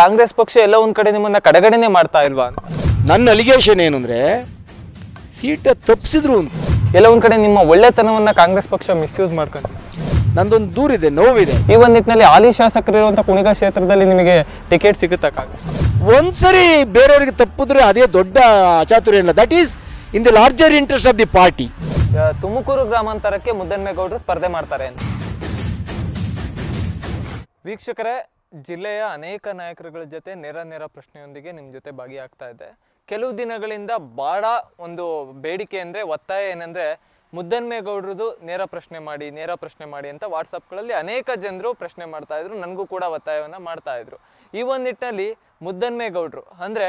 ಕಾಂಗ್ರೆಸ್ ಪಕ್ಷ ಎಲ್ಲ ಒಂದ್ ಕಡೆ ನಿಮ್ಮನ್ನ ಕಡೆಗಣನೆ ಮಾಡ್ತಾ ಇಲ್ವಾ ನನ್ನ ಅಲಿಗೇಷನ್ ಏನು ಅಂದ್ರೆ ಸೀಟ ತಪ್ಪಿಸಿದ್ರು ಅಂತ. ಎಲ್ಲ ಒಂದ್ ಕಡೆ ನಿಮ್ಮ ಒಳ್ಳೆತನವನ್ನ ಕಾಂಗ್ರೆಸ್ ಪಕ್ಷ ಮಿಸ್ಯೂಸ್ ಮಾಡ್ಕೊಂಡು ನಂದೊಂದು ದೂರಿದೆ ನೋವಿದೆ. ಈ ಒಂದ್ ನಿಟ್ಟಿನಲ್ಲಿ ಹಾಲಿ ಶಾಸಕರಿರುವಂತ ಕುಣಿಗ ಕ್ಷೇತ್ರದಲ್ಲಿ ನಿಮಗೆ ಟಿಕೆಟ್ ಸಿಗುತ್ತಾ ಒಂದ್ಸರಿ ಬೇರೆಯವರಿಗೆ ತಪ್ಪಿದ್ರೆ ಅದೇ ದೊಡ್ಡ ಅಚಾತುರ್ಯ ಇಲ್ಲ that is in the larger interest of the party Tumakuru ಗ್ರಾಮಾಂತರಕ್ಕೆ ಮುದ್ದನ್ಮೇಗೌಡರು ಸ್ಪರ್ಧೆ ಮಾಡ್ತಾರೆ ವೀಕ್ಷಕರೇ ಜಿಲ್ಲೆಯ ಅನೇಕ ನಾಯಕರುಗಳ ಜೊತೆ ನೇರ ನೇರ ಪ್ರಶ್ನೆಯೊಂದಿಗೆ ನಿಮ್ಮ ಜೊತೆ ಭಾಗಿಯಾಗ್ತಾ ಇದೆ ಕೆಲವು ದಿನಗಳಿಂದ ಭಾಳ ಒಂದು ಬೇಡಿಕೆ ಅಂದರೆ, ಒತ್ತಾಯ ಏನಂದರೆ ಮುದ್ದನ್ಮೇಗೌಡ್ರದ್ದು ನೇರ ಪ್ರಶ್ನೆ ಮಾಡಿ, ನೇರ ಪ್ರಶ್ನೆ ಮಾಡಿ ಅಂತ ವಾಟ್ಸಪ್ಗಳಲ್ಲಿ ಅನೇಕ ಜನರು ಪ್ರಶ್ನೆ ಮಾಡ್ತಾ ಇದ್ರು. ನನಗೂ ಕೂಡ ಒತ್ತಾಯವನ್ನು ಮಾಡ್ತಾ ಇದ್ರು. ಈ ಒಂದು ನಿಟ್ಟಿನಲ್ಲಿ ಮುದ್ದನ್ಮೇಗೌಡರು ಅಂದರೆ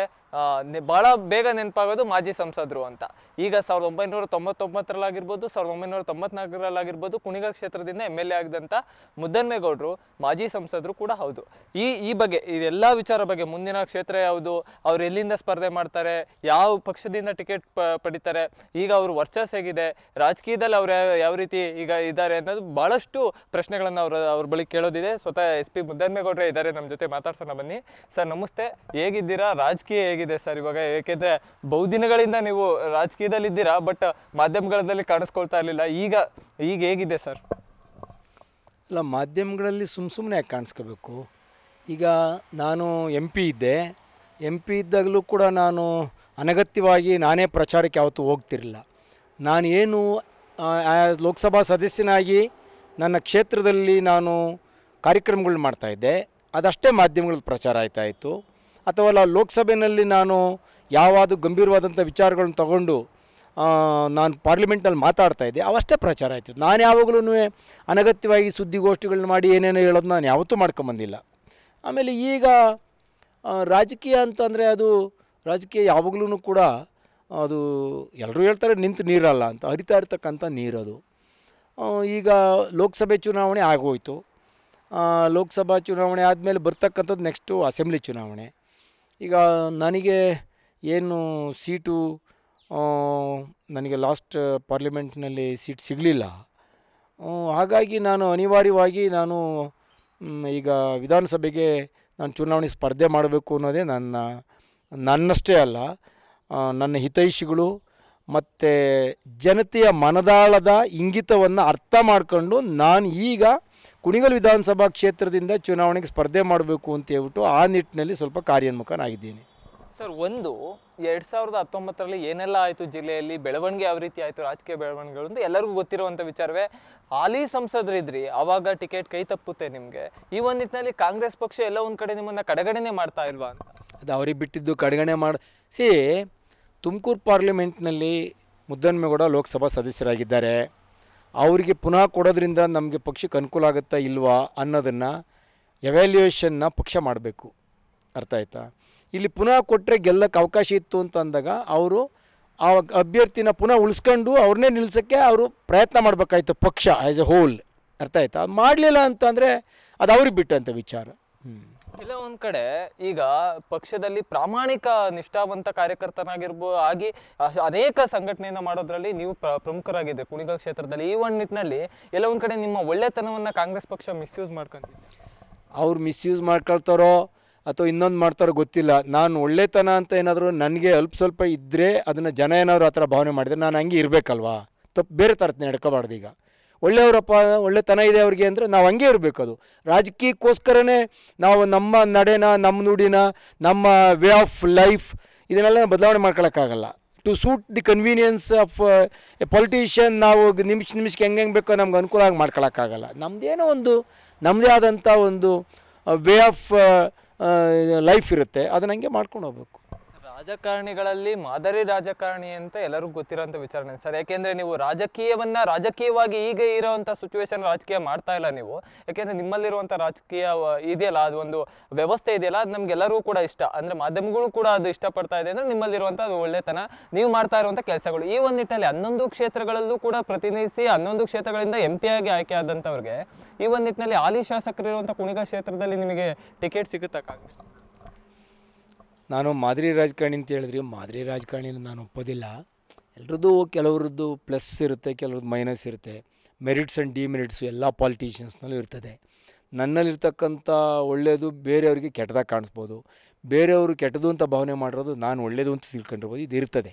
ಭಾಳ ಬೇಗ ನೆನಪಾಗೋದು ಮಾಜಿ ಸಂಸದರು ಅಂತ. ಈಗ ಸಾವಿರದ ಒಂಬೈನೂರ ತೊಂಬತ್ತೊಂಬತ್ತರಲ್ಲಾಗಿರ್ಬೋದು, ಸಾವಿರದ ಒಂಬೈನೂರ ತೊಂಬತ್ನಾಲ್ಕರಲ್ಲಾಗಿರ್ಬೋದು, ಕುಣಿಗ ಕ್ಷೇತ್ರದಿಂದ ಎಂ ಎಲ್ ಎ ಆಗಿದಂಥ ಮುದ್ದನ್ಮೇಗೌಡರು ಮಾಜಿ ಸಂಸದರು ಕೂಡ ಹೌದು. ಈ ಈ ಬಗ್ಗೆ ಇದೆಲ್ಲ ವಿಚಾರ ಬಗ್ಗೆ ಮುಂದಿನ ಕ್ಷೇತ್ರ ಯಾವುದು, ಅವ್ರು ಎಲ್ಲಿಂದ ಸ್ಪರ್ಧೆ ಮಾಡ್ತಾರೆ, ಯಾವ ಪಕ್ಷದಿಂದ ಟಿಕೆಟ್ ಪ, ಪಡಿತಾರೆ, ಈಗ ಅವರು ವರ್ಚಸ್ ಹೇಗಿದೆ, ರಾಜಕೀಯದಲ್ಲಿ ಅವ್ರು ಯಾವ ಯಾವ ರೀತಿ ಈಗ ಇದ್ದಾರೆ ಅನ್ನೋದು ಭಾಳಷ್ಟು ಪ್ರಶ್ನೆಗಳನ್ನು ಅವರು, ಅವ್ರ ಬಳಿ ಕೇಳೋದಿದೆ. ಸ್ವತಃ ಎಸ್ ಪಿ ಮುದ್ದನ್ಮೇಗೌಡ್ರೆ ಇದ್ದಾರೆ, ನಮ್ಮ ಜೊತೆ ಮಾತಾಡ್ಸೋಣ ಬನ್ನಿ. ಸರ್, ನಮಸ್ತೆ. ಹೇಗಿದ್ದೀರಾ? ರಾಜಕೀಯ ಹೇಗಿದೆ ಸರ್. ಇವಾಗ ಏಕೆಂದ್ರೆ ಬಹುದಿನಗಳಿಂದ ನೀವು ರಾಜಕೀಯದಲ್ಲಿ ಇದ್ದೀರಾ ಬಟ್ ಮಾಧ್ಯಮಗಳಲ್ಲಿ ಕಾಣಿಸ್ಕೊಳ್ತಾ ಇರಲಿಲ್ಲ. ಈಗ ಈಗ ಹೇಗಿದೆ ಸರ್? ಅಲ್ಲ ಮಾಧ್ಯಮಗಳಲ್ಲಿ ಸುಮ್ಮ ಸುಮ್ಮನೆ ಯಾಕೆ ಕಾಣಿಸ್ಕೋಬೇಕು? ಈಗ ನಾನು ಎಂ ಪಿ ಇದ್ದೆ. ಎಂ ಪಿ ಇದ್ದಾಗಲೂ ಕೂಡ ನಾನು ಅನಗತ್ಯವಾಗಿ ನಾನೇ ಪ್ರಚಾರಕ್ಕೆ ಯಾವತ್ತೂ ಹೋಗ್ತಿರಲಿಲ್ಲ. ನಾನು ಏನು ಲೋಕಸಭಾ ಸದಸ್ಯನಾಗಿ ನನ್ನ ಕ್ಷೇತ್ರದಲ್ಲಿ ನಾನು ಕಾರ್ಯಕ್ರಮಗಳು ಮಾಡ್ತಾಯಿದ್ದೆ ಅದಷ್ಟೇ ಮಾಧ್ಯಮಗಳಲ್ಲಿ ಪ್ರಚಾರ ಆಯ್ತಾ ಇತ್ತು ಅಥವಾ ಲೋಕಸಭೆಯಲ್ಲಿ ನಾನು ಯಾವುದು ಗಂಭೀರವಾದಂಥ ವಿಚಾರಗಳನ್ನು ತಗೊಂಡು ನಾನು ಪಾರ್ಲಿಮೆಂಟ್ನಲ್ಲಿ ಮಾತಾಡ್ತಾ ಇದ್ದೆ, ಅವಷ್ಟೇ ಪ್ರಚಾರ ಆಯಿತು. ನಾನು ಯಾವಾಗಲೂ ಅನಗತ್ಯವಾಗಿ ಸುದ್ದಿಗೋಷ್ಠಿಗಳನ್ನ ಮಾಡಿ ಏನೇನೋ ಹೇಳೋದು ನಾನು ಯಾವತ್ತೂ ಮಾಡ್ಕೊಂಬಂದಿಲ್ಲ ಆಮೇಲೆ ಈಗ ರಾಜಕೀಯ ಅಂತಂದರೆ ಅದು ರಾಜಕೀಯ ಯಾವಾಗಲೂ ಕೂಡ ಅದು ಎಲ್ಲರೂ ಹೇಳ್ತಾರೆ, ನಿಂತು ನೀರಲ್ಲ ಅಂತ, ಹರಿತಾ ಇರ್ತಕ್ಕಂಥ ನೀರದು. ಈಗ ಲೋಕಸಭೆ ಚುನಾವಣೆ ಆಗೋಯ್ತು. ಲೋಕಸಭಾ ಚುನಾವಣೆ ಆದಮೇಲೆ ಬರ್ತಕ್ಕಂಥದ್ದು ನೆಕ್ಸ್ಟು ಅಸೆಂಬ್ಲಿ ಚುನಾವಣೆ. ಈಗ ನನಗೆ ಏನು ಸೀಟು ನನಗೆ ಲಾಸ್ಟ್ ಪಾರ್ಲಿಮೆಂಟ್ನಲ್ಲಿ ಸೀಟ್ ಸಿಗಲಿಲ್ಲ. ಹಾಗಾಗಿ ನಾನು ಅನಿವಾರ್ಯವಾಗಿ ನಾನು ಈಗ ವಿಧಾನಸಭೆಗೆ ನಾನು ಚುನಾವಣೆ ಸ್ಪರ್ಧೆ ಮಾಡಬೇಕು ಅನ್ನೋದೇ ನನ್ನ, ನನ್ನಷ್ಟೇ ಅಲ್ಲ ನನ್ನ ಹಿತೈಷಿಗಳು ಮತ್ತು ಜನತೆಯ ಮನದಾಳದ ಇಂಗಿತವನ್ನು ಅರ್ಥ ಮಾಡಿಕೊಂಡು ನಾನು ಈಗ ಕುಣಿಗಲ್ ವಿಧಾನಸಭಾ ಕ್ಷೇತ್ರದಿಂದ ಚುನಾವಣೆಗೆ ಸ್ಪರ್ಧೆ ಮಾಡಬೇಕು ಅಂತ ಹೇಳ್ಬಿಟ್ಟು ಆ ನಿಟ್ಟಿನಲ್ಲಿ ಸ್ವಲ್ಪ ಕಾರ್ಯೋನ್ಮುಖನಾಗಿದ್ದೀನಿ. ಸರ್ ಒಂದು ಎರಡು ಸಾವಿರದ ಹತ್ತೊಂಬತ್ತರಲ್ಲಿ ಏನೆಲ್ಲ ಆಯಿತು ಜಿಲ್ಲೆಯಲ್ಲಿ? ಬೆಳವಣಿಗೆ ಯಾವ ರೀತಿ ಆಯಿತು? ರಾಜಕೀಯ ಬೆಳವಣಿಗೆಗಳು ಅಂತ ಎಲ್ಲರಿಗೂ ಗೊತ್ತಿರುವಂಥ ವಿಚಾರವೇ. ಹಾಲಿ ಸಂಸದರಿದ್ರಿ ಆವಾಗ ಟಿಕೆಟ್ ಕೈ ತಪ್ಪುತ್ತೆ ನಿಮಗೆ. ಈ ಒಂದು ನಿಟ್ಟಿನಲ್ಲಿ ಕಾಂಗ್ರೆಸ್ ಪಕ್ಷ ಎಲ್ಲ ಒಂದು ಕಡೆ ನಿಮ್ಮನ್ನು ಕಡೆಗಣನೆ ಮಾಡ್ತಾ ಇಲ್ವಾ ಅಂತ? ಅದು ಅವ್ರಿಗೆ ಬಿಟ್ಟಿದ್ದು ಕಡೆಗಣೆ ಮಾಡಿ ಸಿ ತುಮಕೂರು ಪಾರ್ಲಿಮೆಂಟ್ನಲ್ಲಿ ಮುದ್ದನ್ಮೇಗೌಡ ಲೋಕಸಭಾ ಸದಸ್ಯರಾಗಿದ್ದಾರೆ. ಅವರಿಗೆ ಪುನಃ ಕೊಡೋದ್ರಿಂದ ನಮಗೆ ಪಕ್ಷಕ್ಕೆ ಅನುಕೂಲ ಆಗುತ್ತಾ ಇಲ್ವಾ ಅನ್ನೋದನ್ನು ಎವ್ಯಾಲ್ಯೂಯೇಷನ್ನ ಪಕ್ಷ ಮಾಡಬೇಕು. ಅರ್ಥ ಆಯ್ತಾ? ಇಲ್ಲಿ ಪುನಃ ಕೊಟ್ಟರೆ ಗೆಲ್ಲಕ್ಕೆ ಅವಕಾಶ ಇತ್ತು ಅಂತ ಅಂದಾಗ ಅವರು ಆ ಅಭ್ಯರ್ಥಿನ ಪುನಃ ಉಳಿಸ್ಕೊಂಡು ಅವ್ರನ್ನೇ ನಿಲ್ಸೋಕ್ಕೆ ಅವರು ಪ್ರಯತ್ನ ಮಾಡಬೇಕಾಯ್ತು ಪಕ್ಷ ಆ್ಯಸ್ ಎ ಹೋಲ್ ಅರ್ಥ ಆಯ್ತಾ? ಅದು ಮಾಡಲಿಲ್ಲ ಅಂತಂದರೆ ಅದು ಅವ್ರಿಗೆ ಬಿಟ್ಟಂಥ ವಿಚಾರ. ಹ್ಞೂ ಇಲ್ಲ, ಒಂದ್ ಕಡೆ ಈಗ ಪಕ್ಷದಲ್ಲಿ ಪ್ರಾಮಾಣಿಕ ನಿಷ್ಠಾವಂತ ಕಾರ್ಯಕರ್ತನಾಗಿರ್ಬೋ, ಆಗಿ ಅನೇಕ ಸಂಘಟನೆಯನ್ನ ಮಾಡೋದ್ರಲ್ಲಿ ನೀವು ಪ್ರ ಪ್ರಮುಖರಾಗಿದ್ದೆ ಕುಣಿಗಲ್ ಕ್ಷೇತ್ರದಲ್ಲಿ ಈ ಒಂದು ನಿಟ್ಟಿನಲ್ಲಿ ಎಲ್ಲ ಒಂದ್ ಕಡೆ ನಿಮ್ಮ ಒಳ್ಳೆತನವನ್ನ ಕಾಂಗ್ರೆಸ್ ಪಕ್ಷ ಮಿಸ್ಯೂಸ್ ಮಾಡ್ಕೊಂತಿದೆ ಅವ್ರು ಮಿಸ್ಯೂಸ್ ಮಾಡ್ಕೊಳ್ತಾರೋ ಅಥವಾ ಇನ್ನೊಂದು ಮಾಡ್ತಾರೋ ಗೊತ್ತಿಲ್ಲ. ನಾನು ಒಳ್ಳೆತನ ಅಂತ ಏನಾದರೂ ನನಗೆ ಅಲ್ಪ ಸ್ವಲ್ಪ ಇದ್ದರೆ ಅದನ್ನು ಜನ ಏನಾದ್ರು ಆ ಥರ ಭಾವನೆ ಮಾಡಿದರೆ ನಾನು ಹಂಗೆ ಇರಬೇಕಲ್ವಾ? ತಪ್ಪು ಬೇರೆ ಥರದ್ದು ನಡ್ಕೋಬಾರ್ದು ಈಗ. ಒಳ್ಳೆಯವರಪ್ಪ, ಒಳ್ಳೆತನ ಇದೆ ಅವ್ರಿಗೆ ಅಂದರೆ ನಾವು ಹಂಗೆ ಇರಬೇಕು ಅದು. ರಾಜಕೀಯಕ್ಕೋಸ್ಕರನೇ ನಾವು ನಮ್ಮ ನಡೆನ, ನಮ್ಮ ನುಡಿನ, ನಮ್ಮ ವೇ ಆಫ್ ಲೈಫ್ ಇದನ್ನೆಲ್ಲ ಬದಲಾವಣೆ ಮಾಡ್ಕೊಳಕ್ಕಾಗಲ್ಲ. To suit the convenience of a politician ನಾವು ನಿಮಿಷ ನಿಮಿಷಕ್ಕೆ ಹೆಂಗೆ ಹೆಂಗೆ ಬೇಕೋ ನಮ್ಗೆ ಅನುಕೂಲ ಆಗಿ ಮಾಡ್ಕೊಳಕ್ಕಾಗಲ್ಲ. ನಮ್ಮದೇನೋ ಒಂದು ನಮ್ಮದೇ ಆದಂಥ ಒಂದು ವೇ ಆಫ್ ಲೈಫ್ ಇರುತ್ತೆ. ಅದನ್ನ ಹಂಗೆ ಮಾಡ್ಕೊಂಡು ಹೋಗ್ಬೇಕು. ರಾಜಕಾರಣಿಗಳಲ್ಲಿ ಮಾದರಿ ರಾಜಕಾರಣಿ ಅಂತ ಎಲ್ಲರಿಗೂ ಗೊತ್ತಿರೋಂಥ ವಿಚಾರಣೆ. ಸರ್, ಯಾಕೆಂದ್ರೆ ನೀವು ರಾಜಕೀಯವನ್ನ ರಾಜಕೀಯವಾಗಿ ಈಗ ಇರೋವಂಥ ಸಿಚುವೇಶನ್ ರಾಜಕೀಯ ಮಾಡ್ತಾ ಇಲ್ಲ ನೀವು. ಯಾಕೆಂದ್ರೆ ನಿಮ್ಮಲ್ಲಿರುವಂಥ ರಾಜಕೀಯ ಇದೆಯಲ್ಲ, ಅದು ಒಂದು ವ್ಯವಸ್ಥೆ ಇದೆಯಲ್ಲ, ಅದು ನಮ್ಗೆಲ್ಲರಿಗೂ ಕೂಡ ಇಷ್ಟ. ಅಂದ್ರೆ ಮಾಧ್ಯಮಗಳು ಕೂಡ ಅದು ಇಷ್ಟಪಡ್ತಾ ಇದೆ ಅಂದ್ರೆ ನಿಮ್ಮಲ್ಲಿರುವಂಥ ಅದು ಒಳ್ಳೆತನ. ನೀವು ಮಾಡ್ತಾ ಇರುವಂಥ ಕೆಲಸಗಳು. ಈ ಒಂದು ನಿಟ್ಟಿನಲ್ಲಿ ಹನ್ನೊಂದು ಕ್ಷೇತ್ರಗಳಲ್ಲೂ ಕೂಡ ಪ್ರತಿನಿಧಿಸಿ ಹನ್ನೊಂದು ಕ್ಷೇತ್ರಗಳಿಂದ ಎಂ ಪಿ ಆಗಿ ಆಯ್ಕೆ ಆದಂಥವ್ರಿಗೆ ಈ ಒಂದು ನಿಟ್ಟಿನಲ್ಲಿ ಹಾಲಿ ಶಾಸಕರಿರುವಂಥ ಕುಣಿಗ ಕ್ಷೇತ್ರದಲ್ಲಿ ನಿಮಗೆ ಟಿಕೆಟ್ ಸಿಗುತ್ತಾ ನಾನು ಮಾದರಿ ರಾಜಕಾರಣಿ ಅಂತ ಹೇಳಿದ್ರಿ, ಮಾದರಿ ರಾಜಕಾರಣಿನ ನಾನು ಒಪ್ಪೋದಿಲ್ಲ. ಎಲ್ರದ್ದು ಕೆಲವ್ರದ್ದು ಪ್ಲಸ್ ಇರುತ್ತೆ, ಕೆಲವ್ರದ್ದು ಮೈನಸ್ ಇರುತ್ತೆ. ಮೆರಿಟ್ಸ್ ಆ್ಯಂಡ್ ಡಿಮೆರಿಟ್ಸು ಎಲ್ಲ ಪಾಲಿಟಿಷಿಯನ್ಸ್ನಲ್ಲೂ ಇರ್ತದೆ. ನನ್ನಲ್ಲಿರ್ತಕ್ಕಂಥ ಒಳ್ಳೆಯದು ಬೇರೆಯವ್ರಿಗೆ ಕೆಟ್ಟದಾಗ ಕಾಣಿಸ್ಬೋದು. ಬೇರೆಯವರು ಕೆಟ್ಟದು ಅಂತ ಭಾವನೆ ಮಾಡಿರೋದು ನಾನು ಒಳ್ಳೆಯದು ಅಂತ ತಿಳ್ಕೊಂಡಿರ್ಬೋದು, ಇದು ಇರ್ತದೆ.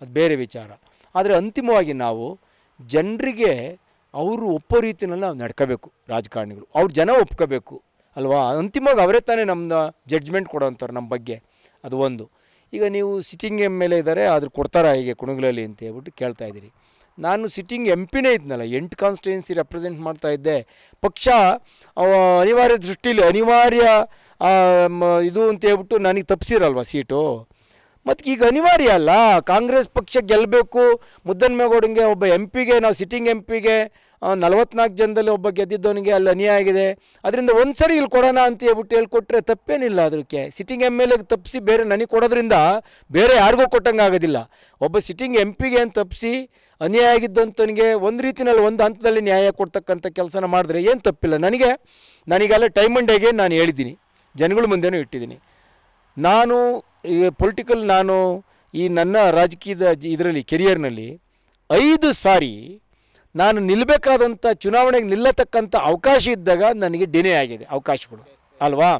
ಅದು ಬೇರೆ ವಿಚಾರ. ಆದರೆ ಅಂತಿಮವಾಗಿ ನಾವು ಜನರಿಗೆ ಅವರು ಒಪ್ಪೋ ರೀತಿಯಲ್ಲಿ ನಾವು ನಡ್ಕೋಬೇಕು ರಾಜಕಾರಣಿಗಳು. ಅವ್ರು ಜನ ಒಪ್ಕೋಬೇಕು, ಅಲ್ವಾ? ಅಂತಿಮವಾಗಿ ಅವರೇ ತಾನೇ ನಮ್ಮನ್ನ ಜಡ್ಜ್ಮೆಂಟ್ ಕೊಡೋಂಥವ್ರು ನಮ್ಮ ಬಗ್ಗೆ. ಅದು ಒಂದು. ಈಗ ನೀವು ಸಿಟ್ಟಿಂಗ್ ಎಂ ಎಲ್ ಎ ಇದ್ದಾರೆ ಆದರೂ ಕೊಡ್ತಾರಾ ಹೀಗೆ ಕುಣಗಲಲ್ಲಿ ಅಂತ ಹೇಳ್ಬಿಟ್ಟು ಕೇಳ್ತಾ ಇದ್ದೀರಿ. ನಾನು ಸಿಟ್ಟಿಂಗ್ ಎಂ ಪಿನೇ ಇದ್ನಲ್ಲ, ಎಂಟು ಕಾನ್ಸ್ಟಿಟ್ಯೂನ್ಸಿ ರೆಪ್ರೆಸೆಂಟ್ ಮಾಡ್ತಾ ಇದ್ದೆ. ಪಕ್ಷ ಅನಿವಾರ್ಯ ದೃಷ್ಟಿಲಿ, ಅನಿವಾರ್ಯ ಇದು ಅಂತ ಹೇಳ್ಬಿಟ್ಟು ನನಗೆ ತಪ್ಪಿಸಿರಲ್ವ ಸೀಟು ಮತ್ತು ಈಗ ಅನಿವಾರ್ಯ ಅಲ್ಲ? ಕಾಂಗ್ರೆಸ್ ಪಕ್ಷ ಗೆಲ್ಲಬೇಕು ಮುದ್ದನ್ಮೇಗೌಡಂಗೆ ಒಬ್ಬ ಎಂ ಪಿಗೆ ನಾವು ಸಿಟ್ಟಿಂಗ್ ಎಂ ಪಿಗೆ ನಲವತ್ನಾಲ್ಕು ಜನದಲ್ಲಿ ಒಬ್ಬ ಗೆದ್ದಿದ್ದವನಿಗೆ ಅಲ್ಲಿ ಅನ್ಯಾಯ ಆಗಿದೆ. ಅದರಿಂದ ಒಂದು ಸರಿ ಇಲ್ಲಿ ಕೊಡೋಣ ಅಂತ ಹೇಳ್ಬಿಟ್ಟು ಹೇಳ್ಕೊಟ್ರೆ ತಪ್ಪೇನಿಲ್ಲ ಅದಕ್ಕೆ ಸಿಟ್ಟಿಂಗ್ ಎಂ ಎಲ್ ಎಗೆ ತಪ್ಪಿಸಿ ಬೇರೆ ನನಗೆ ಕೊಡೋದ್ರಿಂದ ಬೇರೆ ಯಾರಿಗೂ ಕೊಟ್ಟಂಗೆ ಆಗೋದಿಲ್ಲ. ಒಬ್ಬ ಸಿಟ್ಟಿಂಗ್ ಎಂ ಪಿಗೆ ಅಂತ ತಪ್ಪಿಸಿ ಅನ್ಯಾಯ ಆಗಿದ್ದಂಥವನಿಗೆ ಒಂದು ರೀತಿನಲ್ಲಿ ಒಂದು ಹಂತದಲ್ಲಿ ನ್ಯಾಯ ಕೊಡ್ತಕ್ಕಂಥ ಕೆಲಸನ ಮಾಡಿದ್ರೆ ಏನು ತಪ್ಪಿಲ್ಲ? ನನಗೆ ನನಗೆಲ್ಲ ಟೈಮ್ ಅಂಡ್ ಡೇಗೆ ನಾನು ಹೇಳಿದ್ದೀನಿ. ಜನಗಳ ಮುಂದೆನೂ ಇಟ್ಟಿದ್ದೀನಿ. ನಾನು ಈ ಪೊಲಿಟಿಕಲ್ ನಾನು ಈ ನನ್ನ ರಾಜಕೀಯದ ಇದರಲ್ಲಿ ಕೆರಿಯರ್ನಲ್ಲಿ ಐದು ಸಾರಿ ನಾನು ನಿಲ್ಲಬೇಕಾದಂಥ ಚುನಾವಣೆಗೆ ನಿಲ್ಲತಕ್ಕಂಥ ಅವಕಾಶ ಇದ್ದಾಗ ನನಗೆ ಡಿನೇ ಆಗಿದೆ ಅವಕಾಶಗಳು, ಅಲ್ವಾ?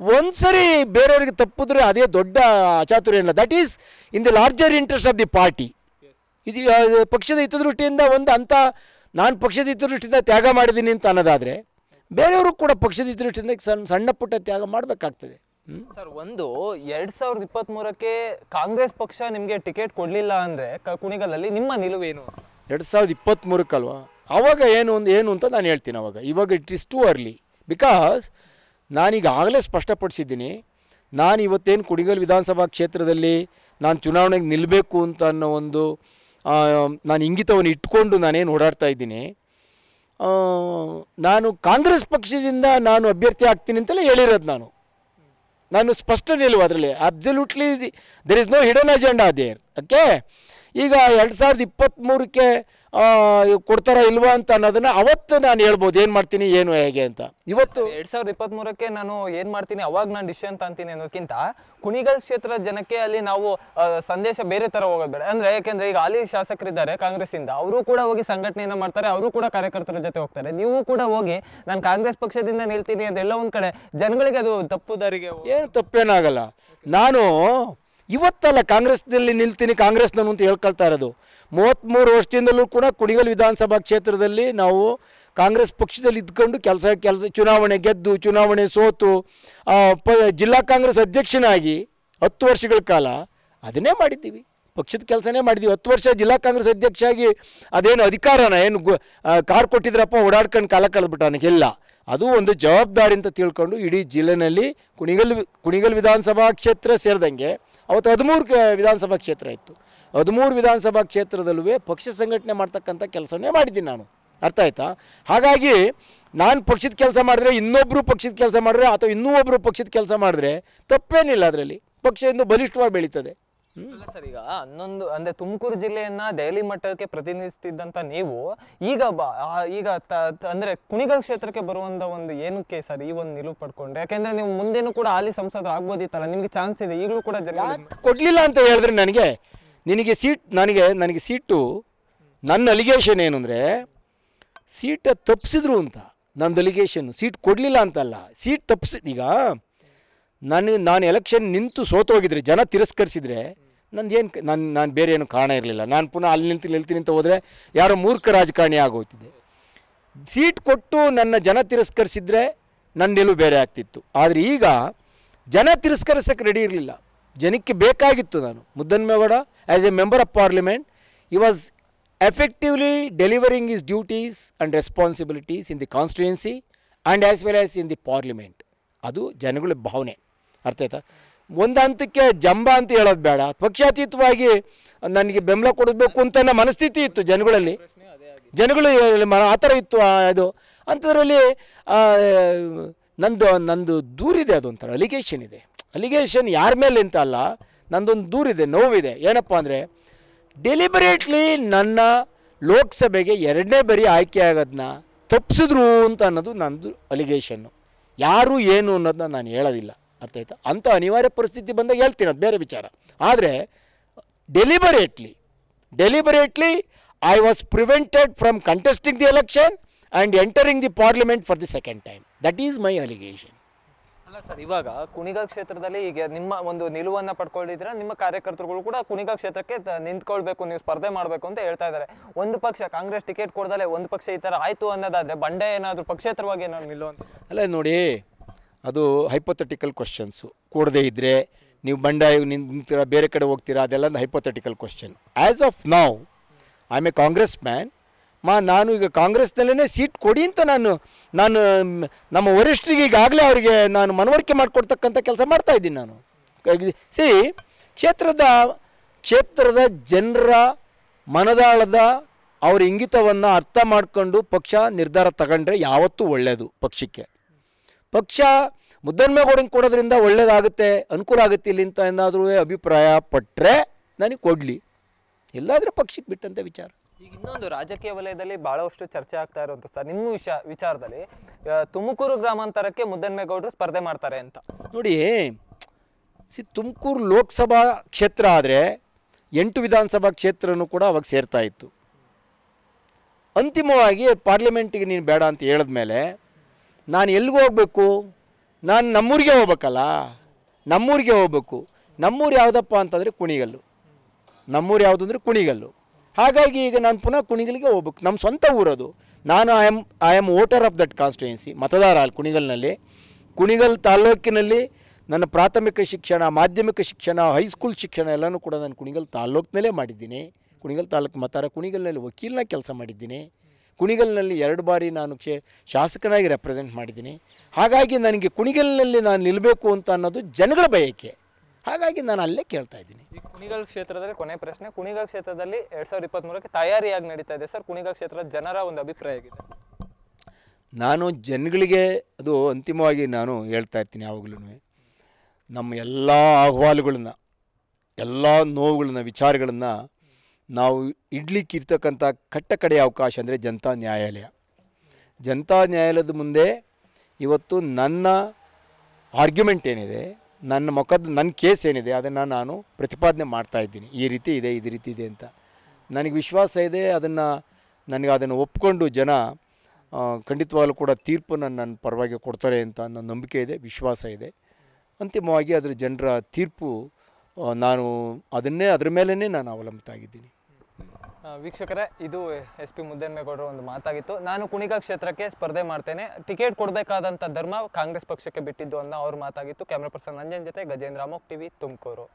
ಒಂದು ಸರಿ ಬೇರೆಯವರಿಗೆ ತಪ್ಪಿದ್ರೆ ಅದೇ ದೊಡ್ಡ ಅಚಾತುರ್ಯ ಇಲ್ಲ that is in the larger interest of the party ಇದು ಪಕ್ಷದ ಹಿತದೃಷ್ಟಿಯಿಂದ ಒಂದು ಅಂತ ನಾನು ಪಕ್ಷದ ಹಿತದೃಷ್ಟಿಯಿಂದ ತ್ಯಾಗ ಮಾಡಿದ್ದೀನಿ ಅಂತ ಅನ್ನೋದಾದರೆ, ಬೇರೆಯವರು ಕೂಡ ಪಕ್ಷದ ಹಿತದೃಷ್ಟಿಯಿಂದ ಸಣ್ಣ ಸಣ್ಣ ಪುಟ್ಟ ತ್ಯಾಗ ಮಾಡಬೇಕಾಗ್ತದೆ. ಸರ್, ಒಂದು ಎರಡ್ ಸಾವಿರದ ಇಪ್ಪತ್ತ್ ಮೂರಕ್ಕೆ ಕಾಂಗ್ರೆಸ್ ಪಕ್ಷ ನಿಮ್ಗೆ ಟಿಕೆಟ್ ಕೊಡ್ಲಿಲ್ಲ ಅಂದ್ರೆ ಕುಣಿಗಲಲ್ಲಿ ನಿಮ್ಮ ನಿಲುವೇನು ಎರಡು ಸಾವಿರದ ಇಪ್ಪತ್ತ್ಮೂರಕ್ಕಲ್ವಾ ಅವಾಗ ಏನು ಒಂದು ಏನು ಅಂತ ನಾನು ಹೇಳ್ತೀನಿ ಅವಾಗ. ಇವಾಗ it is too early because ನಾನೀಗ ಆಗಲೇ ಸ್ಪಷ್ಟಪಡಿಸಿದ್ದೀನಿ, ನಾನು ಇವತ್ತೇನು ಕುಣಿಗಲ್ ವಿಧಾನಸಭಾ ಕ್ಷೇತ್ರದಲ್ಲಿ ನಾನು ಚುನಾವಣೆಗೆ ನಿಲ್ಲಬೇಕು ಅಂತ ಅನ್ನೋ ಒಂದು ನಾನು ಇಂಗಿತವನ್ನು ಇಟ್ಕೊಂಡು ನಾನೇನು ಓಡಾಡ್ತಾ ಇದ್ದೀನಿ ನಾನು ಕಾಂಗ್ರೆಸ್ ಪಕ್ಷದಿಂದ ನಾನು ಅಭ್ಯರ್ಥಿ ಆಗ್ತೀನಿ ಅಂತಲೇ ಹೇಳಿರೋದು ನಾನು. ನಾನು ಸ್ಪಷ್ಟ ನಿಲ್ಲುವ ಅದರಲ್ಲಿ absolutely there is no hidden agenda there okay ಈಗ ಎರಡು ಸಾವಿರದ ಇಪ್ಪತ್ತ್ಮೂರಕ್ಕೆ ಕೊಡ್ತಾರಾ ಇಲ್ವಾ ಅಂತ ಅನ್ನೋದನ್ನ ಅವತ್ತು ನಾನು ಹೇಳ್ಬೋದು. ಏನು ಮಾಡ್ತೀನಿ ಏನು ಹೇಗೆ ಅಂತ. ಇವತ್ತು ಎರಡ್ ಸಾವಿರದ ಇಪ್ಪತ್ತ್ ಮೂರಕ್ಕೆ ನಾನು ಏನ್ ಮಾಡ್ತೀನಿ ಅವಾಗ ನಾನು ಡಿಸಿಷನ್ ತಾಂತೀನಿ ಅನ್ನೋದಕ್ಕಿಂತ ಕುಣಿಗಲ್ ಕ್ಷೇತ್ರದ ಜನಕ್ಕೆ ಅಲ್ಲಿ ನಾವು ಸಂದೇಶ ಬೇರೆ ತರ ಹೋಗೋದು ಬೇಡ. ಅಂದ್ರೆ ಯಾಕೆಂದ್ರೆ ಈಗ ಹಾಲಿ ಶಾಸಕರಿದ್ದಾರೆ ಕಾಂಗ್ರೆಸ್ ಇಂದ ಅವರು ಕೂಡ ಹೋಗಿ ಸಂಘಟನೆಯನ್ನ ಮಾಡ್ತಾರೆ ಅವರು ಕೂಡ ಕಾರ್ಯಕರ್ತರ ಜೊತೆ ಹೋಗ್ತಾರೆ. ನೀವು ಕೂಡ ಹೋಗಿ ನಾನು ಕಾಂಗ್ರೆಸ್ ಪಕ್ಷದಿಂದ ನಿಲ್ತೀನಿ ಅದೆಲ್ಲ ಒಂದ್ ಕಡೆ ಜನಗಳಿಗೆ ಅದು ತಪ್ಪು ದಾರಿಗೆ ಏನು ತಪ್ಪೇನಾಗಲ್ಲ. ನಾನು ಇವತ್ತಲ್ಲ ಕಾಂಗ್ರೆಸ್ನಲ್ಲಿ ನಿಲ್ತೀನಿ ಕಾಂಗ್ರೆಸ್ನನು ಅಂತ ಹೇಳ್ಕೊಳ್ತಾ ಇರೋದು. ಮೂವತ್ತ್ಮೂರು ವರ್ಷದಿಂದಲೂ ಕೂಡ ಕುಣಿಗಲ್ ವಿಧಾನಸಭಾ ಕ್ಷೇತ್ರದಲ್ಲಿ ನಾವು ಕಾಂಗ್ರೆಸ್ ಪಕ್ಷದಲ್ಲಿ ಇದ್ಕೊಂಡು ಕೆಲಸ ಕೆಲಸ, ಚುನಾವಣೆ ಗೆದ್ದು, ಚುನಾವಣೆ ಸೋತು ಪ, ಜಿಲ್ಲಾ ಕಾಂಗ್ರೆಸ್ ಅಧ್ಯಕ್ಷನಾಗಿ ಹತ್ತು ವರ್ಷಗಳ ಕಾಲ ಅದನ್ನೇ ಮಾಡಿದ್ದೀವಿ. ಪಕ್ಷದ ಕೆಲಸನೇ ಮಾಡಿದ್ದೀವಿ. ಹತ್ತು ವರ್ಷ ಜಿಲ್ಲಾ ಕಾಂಗ್ರೆಸ್ ಅಧ್ಯಕ್ಷ ಆಗಿ ಅದೇನು ಅಧಿಕಾರನ ಏನು ಕಾರ್ ಕೊಟ್ಟಿದ್ರಪ್ಪ ಓಡಾಡ್ಕೊಂಡು ಕಾಲ ಕಳೆದ್ಬಿಟ್ಟ ನನಗೆಲ್ಲ ಅದು ಒಂದು ಜವಾಬ್ದಾರಿ ಅಂತ ತಿಳ್ಕೊಂಡು ಇಡೀ ಜಿಲ್ಲೆನಲ್ಲಿ ಕುಣಿಗಲ್ ಕುಣಿಗಲ್ ವಿಧಾನಸಭಾ ಕ್ಷೇತ್ರ ಸೇರಿದಂಗೆ ಅವತ್ತು ಹದಿಮೂರು ವಿಧಾನಸಭಾ ಕ್ಷೇತ್ರ ಇತ್ತು. ಹದಿಮೂರು ವಿಧಾನಸಭಾ ಕ್ಷೇತ್ರದಲ್ಲೂ ಪಕ್ಷ ಸಂಘಟನೆ ಮಾಡ್ತಕ್ಕಂಥ ಕೆಲಸವನ್ನೇ ಮಾಡಿದ್ದೀನಿ ನಾನು. ಅರ್ಥ ಆಯ್ತಾ? ಹಾಗಾಗಿ ನಾನು ಪಕ್ಷದ ಕೆಲಸ ಮಾಡಿದ್ರೆ ಇನ್ನೊಬ್ಬರು ಪಕ್ಷದ ಕೆಲಸ ಮಾಡಿದ್ರೆ ಅಥವಾ ಇನ್ನೂ ಒಬ್ಬರು ಪಕ್ಷದ ಕೆಲಸ ಮಾಡಿದ್ರೆ ತಪ್ಪೇನಿಲ್ಲ ಅದರಲ್ಲಿ. ಪಕ್ಷ ಇನ್ನೂ ಬಲಿಷ್ಠವಾಗಿ ಬೆಳೀತದೆ. ಅಲ್ಲ ಸರ್, ಈಗ ಹನ್ನೊಂದು, ಅಂದ್ರೆ ತುಮಕೂರು ಜಿಲ್ಲೆಯನ್ನ ದೆಹಲಿ ಮಟ್ಟಕ್ಕೆ ಪ್ರತಿನಿಧಿಸುತ್ತಿದ್ದಂತ ನೀವು, ಈಗ ಈಗ ಅಂದ್ರೆ ಕುಣಿಗಲ್ ಕ್ಷೇತ್ರಕ್ಕೆ ಬರುವಂತ ಒಂದು ಏನಕ್ಕೆ ಸರ್ ಈ ಒಂದು ನಿಲುವು ಪಡ್ಕೊಂಡ್ರೆ? ಯಾಕೆಂದ್ರೆ ನೀವು ಮುಂದೇನು ಕೂಡ ಹಾಲಿ ಸಂಸದರು ಆಗ್ಬೋದಿತ್ತಲ್ಲ, ನಿಮ್ಗೆ ಚಾನ್ಸ್ ಇದೆ, ಈಗಲೂ ಕೂಡ ಜನ ಕೊಡಲಿಲ್ಲ ಅಂತ ಹೇಳಿದ್ರೆ ನನಗೆ, ನಿನಗೆ ಸೀಟ್, ನನಗೆ ನನಗೆ ಸೀಟು, ನನ್ನ ಅಲಿಗೇಷನ್ ಏನು ಅಂದರೆ, ಸೀಟ ತಪ್ಪಿಸಿದ್ರು ಅಂತ, ನಂದು ಅಲಿಗೇಷನ್ನು ಸೀಟ್ ಕೊಡಲಿಲ್ಲ ಅಂತಲ್ಲ, ಸೀಟ್ ತಪ್ಪಿಸಿ ಈಗ ನನಗೆ ನಾನು ಎಲೆಕ್ಷನ್ ನಿಂತು ಸೋತೋಗಿದ್ರೆ, ಜನ ತಿರಸ್ಕರಿಸಿದ್ರೆ ನಂದೇನು ನಾನು ನಾನು ಬೇರೆ ಏನು ಕಾರಣ ಇರಲಿಲ್ಲ. ನಾನು ಪುನಃ ಅಲ್ಲಿ ನಿಂತು ನಿಲ್ತೀನಿ ಅಂತ ಹೋದರೆ ಯಾರೋ ಮೂರ್ಖ ರಾಜಕಾರಣಿ ಆಗೋಗ್ತಿದ್ದೆ ಸೀಟ್ ಕೊಟ್ಟು ನನ್ನ ಜನ ತಿರಸ್ಕರಿಸಿದ್ರೆ ನನ್ನ ನಿಲುವು ಬೇರೆ ಆಗ್ತಿತ್ತು. ಆದರೆ ಈಗ ಜನ ತಿರಸ್ಕರಿಸೋಕ್ಕೆ ರೆಡಿ ಇರಲಿಲ್ಲ. ಜನಕ್ಕೆ ಬೇಕಾಗಿತ್ತು ನಾನು. Muddahanumegowda as a member of parliament he was effectively delivering his duties and responsibilities in the constituency and as well as in the parliament ಅದು ಜನಗಳ ಭಾವನೆ. ಅರ್ಥ ಆಯ್ತಾ? ಒಂದು ಹಂತಕ್ಕೆ ಜಂಬ ಅಂತ ಹೇಳೋದು ಬೇಡ. ಪಕ್ಷಾತೀತವಾಗಿ ನನಗೆ ಬೆಂಬಲ ಕೊಡಬೇಕು ಅಂತ ನನ್ನ ಮನಸ್ಥಿತಿ ಇತ್ತು ಜನಗಳಲ್ಲಿ. ಜನಗಳು ಆ ಥರ ಇತ್ತು ಅದು ಅಂಥದ್ರಲ್ಲಿ ನಂದು ನಂದು ದೂರಿದೆ ಅದೊಂಥರ ಅಲಿಗೇಷನ್ ಇದೆ. ಅಲಿಗೇಷನ್ ಯಾರ ಮೇಲೆ ಅಂತ ಅಲ್ಲ, ನಂದೊಂದು ದೂರಿದೆ, ನೋವಿದೆ. ಏನಪ್ಪ ಅಂದರೆ ಡೆಲಿಬರೇಟ್ಲಿ ನನ್ನ ಲೋಕಸಭೆಗೆ ಎರಡನೇ ಬಾರಿ ಆಯ್ಕೆ ಆಗೋದನ್ನ ತಪ್ಪಿಸಿದ್ರು ಅಂತ ಅನ್ನೋದು ನಂದು ಅಲಿಗೇಷನ್ನು ಯಾರು ಏನು ಅನ್ನೋದನ್ನ ನಾನು ಹೇಳೋದಿಲ್ಲ. ಅರ್ಥ ಆಯ್ತಾ? ಅಂಥ ಅನಿವಾರ್ಯ ಪರಿಸ್ಥಿತಿ ಬಂದಾಗ ಹೇಳ್ತೀನಿ ಅದು ಬೇರೆ ವಿಚಾರ. ಆದರೆ deliberately deliberately I was prevented from contesting the election and entering the parliament for the second time that is my allegation ಅಲ್ಲ ಸರ್ ಇವಾಗ ಕುಣಿಗಾ ಕ್ಷೇತ್ರದಲ್ಲಿ ಈಗ ನಿಮ್ಮ ಒಂದು ನಿಲುವನ್ನು ಪಡ್ಕೊಂಡಿದ್ರೆ ನಿಮ್ಮ ಕಾರ್ಯಕರ್ತರುಗಳು ಕೂಡ ಕುಣಿಗಾ ಕ್ಷೇತ್ರಕ್ಕೆ ನಿಂತ್ಕೊಳ್ಬೇಕು ನೀವು ಸ್ಪರ್ಧೆ ಮಾಡಬೇಕು ಅಂತ ಹೇಳ್ತಾ ಇದ್ದಾರೆ. ಒಂದು ಪಕ್ಷ ಕಾಂಗ್ರೆಸ್ ಟಿಕೆಟ್ ಕೊಡ್ದಲೆ ಒಂದು ಪಕ್ಷ ಈ ಥರ ಆಯಿತು ಅನ್ನೋದಾದರೆ ಬಂಡೆ ಏನಾದರೂ ಪಕ್ಷೇತರವಾಗಿ ಏನಾದ್ರು ನಿಲ್ಲುವಂತ ಅಲ್ಲ ನೋಡಿ ಅದು ಹೈಪೊಥೆಟಿಕಲ್ ಕ್ವಶನ್ಸು ಕೂಡದೇ ಇದ್ದರೆ ನೀವು ಬಂಡಾಯ ನಿಂತೀರಾ ಬೇರೆ ಕಡೆ ಹೋಗ್ತೀರಾ, ಅದೆಲ್ಲ ಹೈಪೊಥೆಟಿಕಲ್ ಕ್ವಶನ್ ಆ್ಯಸ್ ಆಫ್ ನಾವು I'm a Congress man ಮಾ, ನಾನು ಈಗ ಕಾಂಗ್ರೆಸ್ನಲ್ಲೇ ಸೀಟ್ ಕೊಡಿ ಅಂತ ನಾನು ನಾನು, ನಮ್ಮ ವರಿಷ್ಠರಿಗೆ ಈಗಾಗಲೇ ಅವರಿಗೆ ನಾನು ಮನವರಿಕೆ ಮಾಡಿಕೊಡ್ತಕ್ಕಂಥ ಕೆಲಸ ಮಾಡ್ತಾ ಇದ್ದೀನಿ ನಾನು. ಸಿ ಕ್ಷೇತ್ರದ ಕ್ಷೇತ್ರದ ಜನರ ಮನದಾಳದ ಅವ್ರ ಇಂಗಿತವನ್ನು ಅರ್ಥ ಮಾಡಿಕೊಂಡು ಪಕ್ಷ ನಿರ್ಧಾರ ತಗೊಂಡ್ರೆ ಯಾವತ್ತೂ ಒಳ್ಳೆಯದು ಪಕ್ಷಕ್ಕೆ. ಪಕ್ಷ ಮುದ್ದನ್ಮೇಗೌಡಂಗೆ ಕೊಡೋದ್ರಿಂದ ಒಳ್ಳೇದಾಗುತ್ತೆ ಅನುಕೂಲ ಆಗುತ್ತೆ ಇಲ್ಲಿಂತ ಏನಾದರೂ ಅಭಿಪ್ರಾಯ ಪಟ್ಟರೆ ನನಗೆ ಕೊಡಲಿ. ಎಲ್ಲಾದರೂ ಪಕ್ಷಕ್ಕೆ ಬಿಟ್ಟಂತೆ ವಿಚಾರ. ಈಗ ಇನ್ನೊಂದು ರಾಜಕೀಯ ವಲಯದಲ್ಲಿ ಬಹಳಷ್ಟು ಚರ್ಚೆ ಆಗ್ತಾ ಇರುವಂತ ಸರ್ ನಿಮ್ಮ ವಿಷ ವಿಚಾರದಲ್ಲಿ ತುಮಕೂರು ಗ್ರಾಮಾಂತರಕ್ಕೆ ಮುದ್ದನ್ಮೇಗೌಡರು ಸ್ಪರ್ಧೆ ಮಾಡ್ತಾರೆ ಅಂತ. ನೋಡಿ ಸಿ ತುಮಕೂರು ಲೋಕಸಭಾ ಕ್ಷೇತ್ರ ಆದರೆ ಎಂಟು ವಿಧಾನಸಭಾ ಕ್ಷೇತ್ರನೂ ಕೂಡ ಅವಾಗ ಸೇರ್ತಾ ಇತ್ತು. ಅಂತಿಮವಾಗಿ ಪಾರ್ಲಿಮೆಂಟಿಗೆ ನೀನು ಬೇಡ ಅಂತ ಹೇಳಿದ್ಮೇಲೆ ನಾನು ಎಲ್ಲಿಗೆ ಹೋಗಬೇಕು? ನಾನು ನಮ್ಮೂರಿಗೆ ಹೋಗ್ಬೇಕಲ್ಲ? ನಮ್ಮೂರಿಗೆ ಹೋಗ್ಬೇಕು. ನಮ್ಮೂರು ಯಾವುದಪ್ಪ ಅಂತಂದರೆ ಕುಣಿಗಲ್ಲು. ನಮ್ಮೂರು ಯಾವುದು ಅಂದರೆ ಕುಣಿಗಲ್ಲು. ಹಾಗಾಗಿ ಈಗ ನಾನು ಪುನಃ ಕುಣಿಗಲ್ಗೆ ಹೋಗ್ಬೇಕು. ನಮ್ಮ ಸ್ವಂತ ಊರದು. ನಾನು I am I am voter of that constituency ಮತದಾರ ಅಲ್ಲಿ ಕುಣಿಗಲ್ನಲ್ಲಿ. ಕುಣಿಗಲ್ ತಾಲ್ಲೂಕಿನಲ್ಲಿ ನನ್ನ ಪ್ರಾಥಮಿಕ ಶಿಕ್ಷಣ, ಮಾಧ್ಯಮಿಕ ಶಿಕ್ಷಣ ಹೈಸ್ಕೂಲ್ ಶಿಕ್ಷಣ ಎಲ್ಲನೂ ಕೂಡ ನಾನು ಕುಣಿಗಲ್ ತಾಲ್ಲೂಕಿನಲ್ಲೇ ಮಾಡಿದ್ದೀನಿ. ಕುಣಿಗಲ್ ತಾಲೂಕು ಮತಾರ ಕುಣಿಗಲ್ನಲ್ಲಿ ವಕೀಲನ ಕೆಲಸ ಮಾಡಿದ್ದೀನಿ. ಕುಣಿಗಲ್ನಲ್ಲಿ ಎರಡು ಬಾರಿ ನಾನು ಕ್ಷೇ ಶಾಸಕನಾಗಿ ರೆಪ್ರೆಸೆಂಟ್ ಮಾಡಿದ್ದೀನಿ. ಹಾಗಾಗಿ ನನಗೆ ಕುಣಿಗಲ್ನಲ್ಲಿ ನಾನು ನಿಲ್ಲಬೇಕು ಅಂತ ಅನ್ನೋದು ಜನಗಳ ಬಯಕೆ. ಹಾಗಾಗಿ ನಾನು ಅಲ್ಲೇ ಕೇಳ್ತಾ ಇದ್ದೀನಿ. ಈ ಕುಣಿಗಲ್ ಕ್ಷೇತ್ರದಲ್ಲಿ ಕೊನೆ ಪ್ರಶ್ನೆ ಕುಣಿಗಲ್ ಕ್ಷೇತ್ರದಲ್ಲಿ ಎರಡು ಸಾವಿರದ ಇಪ್ಪತ್ಮೂರಕ್ಕೆ ತಯಾರಿಯಾಗಿ ನಡೀತಾ ಇದೆ. ಸರ್ ಕುಣಿಗಲ್ ಕ್ಷೇತ್ರದ ಜನರ ಒಂದು ಅಭಿಪ್ರಾಯ ಆಗಿದೆ ನಾನು ಜನಗಳಿಗೆ ಅದು ಅಂತಿಮವಾಗಿ ನಾನು ಹೇಳ್ತಾ ಇರ್ತೀನಿ ಯಾವಾಗಲೂ ನಮ್ಮ ಎಲ್ಲ ಅಹವಾಲುಗಳನ್ನ ಎಲ್ಲ ನೋವುಗಳನ್ನ ವಿಚಾರಗಳನ್ನು ನಾವು ಇಡ್ಲಿಕ್ಕೆ ಇರ್ತಕ್ಕಂಥ ಕಟ್ಟ ಕಡೆಯ ಅವಕಾಶ ಅಂದರೆ ಜನತಾ ನ್ಯಾಯಾಲಯ. ಜನತಾ ನ್ಯಾಯಾಲಯದ ಮುಂದೆ ಇವತ್ತು ನನ್ನ ಆರ್ಗ್ಯುಮೆಂಟ್ ಏನಿದೆ, ನನ್ನ ಮುಖದ ನನ್ನ ಕೇಸ್ ಏನಿದೆ, ಅದನ್ನು ನಾನು ಪ್ರತಿಪಾದನೆ ಮಾಡ್ತಾ ಇದ್ದೀನಿ. ಈ ರೀತಿ ಇದೆ ಈ ರೀತಿ ಇದೆ ಅಂತ. ನನಗೆ ವಿಶ್ವಾಸ ಇದೆ, ಅದನ್ನು ನನಗೆ ಅದನ್ನು ಒಪ್ಕೊಂಡು ಜನ ಖಂಡಿತವಾಗಲೂ ಕೂಡ ತೀರ್ಪನ್ನು ನನ್ನ ಪರವಾಗಿ ಕೊಡ್ತಾರೆ ಅಂತ ನನ್ನ ನಂಬಿಕೆ ಇದೆ, ವಿಶ್ವಾಸ ಇದೆ. ಅಂತಿಮವಾಗಿ ಅದರ ಜನರ ತೀರ್ಪು ನಾನು ಅದನ್ನೇ ಅದ್ರ ಮೇಲೇ ನಾನು ಅವಲಂಬಿತ ಆಗಿದ್ದೀನಿ ವೀಕ್ಷಕರೇ, ಇದು ಎಸ್ ಪಿ ಮುದ್ದನ್ಮೇಗೌಡರ ಒಂದು ಮಾತಾಗಿತ್ತು. ನಾನು ಕುಣಿಗಾ ಕ್ಷೇತ್ರಕ್ಕೆ ಸ್ಪರ್ಧೆ ಮಾಡ್ತೇನೆ. ಟಿಕೆಟ್ ಕೊಡಬೇಕಾದಂಥ ಧರ್ಮ ಕಾಂಗ್ರೆಸ್ ಪಕ್ಷಕ್ಕೆ ಬಿಟ್ಟಿದ್ದು ಅನ್ನೋ ಅವ್ರ ಮಾತಾಗಿತ್ತು. ಕ್ಯಾಮ್ರಾ ಪರ್ಸನ್ ನಂಜನ್ ಜೊತೆ ಗಜೇಂದ್ರ ಅಮೋಕ್ ಟಿವಿ ತುಮಕೂರು.